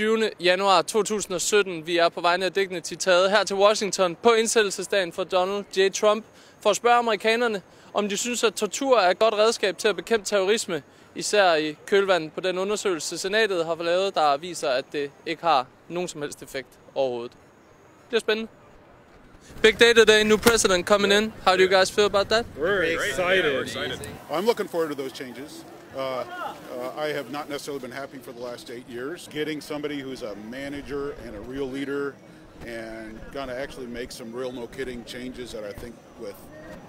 20. januar 2017. Vi er på vegne af Dignity taget her til Washington på indsættelsesdagen for Donald J. Trump for at spørge amerikanerne, om de synes, at tortur er et godt redskab til at bekæmpe terrorisme, især i kølvandet på den undersøgelse, senatet har lavet, der viser, at det ikke har nogen som helst effekt overhovedet. Det bliver spændende. Big day today, new president coming in. How do you guys feel about that? We're excited. We're excited. I'm looking forward to those changes. Uh, uh, I have not necessarily been happy for the last eight years. Getting somebody who's a manager and a real leader and going to actually make some real, no kidding changes that I think with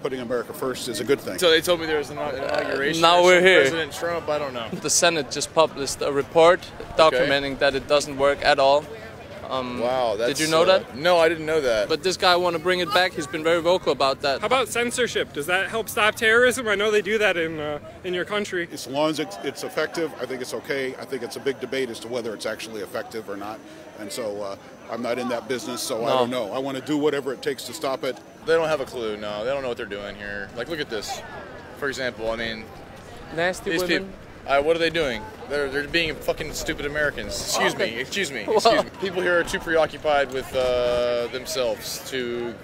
putting America first is a good thing. So they told me there was an inauguration. Now we're here. President Trump. I don't know. The Senate just published a report documenting that it doesn't work at all. Um, Wow. That's, did you know uh, that? No, I didn't know that. But this guy want to bring it back. He's been very vocal about that. How about censorship? Does that help stop terrorism? I know they do that in uh, in your country. As long as it's, it's effective, I think it's okay. I think it's a big debate as to whether it's actually effective or not. And so uh, I'm not in that business, so I don't know. I want to do whatever it takes to stop it. they don't have a clue. No, they don't know what they're doing here. Like, look at this. For example, I mean, Nasty these women. people. Uh, what are they doing? They're they're being fucking stupid Americans. Excuse me. Excuse me. Excuse me. People here are too preoccupied with uh, themselves to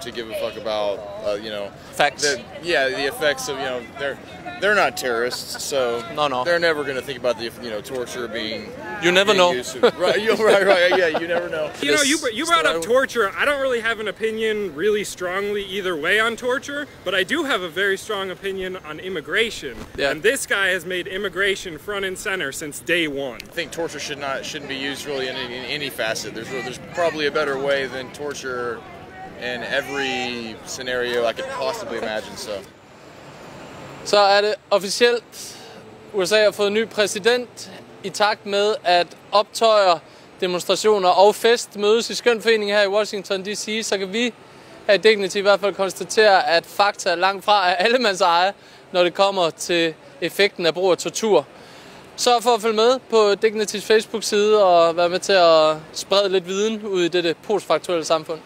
to give a fuck about uh, you know Facts. the, yeah the effects of you know they're they're not terrorists so No, no. they're never going to think about the you know torture being You never being know. used to- right you, right right yeah you never know You know, you, you brought up torture. I don't really have an opinion really strongly either way on torture, but I do have a very strong opinion on immigration. Yeah. And this guy has made immigration front and center since day one. I think torture should not shouldn't be used really in any, in any facet. There's there's probably a better way than torture in every scenario I could possibly imagine. So Så er det officielt, USA har fået ny præsident i takt med, at optøjer, demonstrationer og fest mødes i skønforeningen her i Washington D.C., så kan vi her i Dignity i hvert fald konstatere, at fakta er langt fra er allemands eje, når det kommer til effekten af brug af tortur. Så for at følge med på Dignitys Facebook-side og være med til at sprede lidt viden ud i dette postfaktuelle samfund.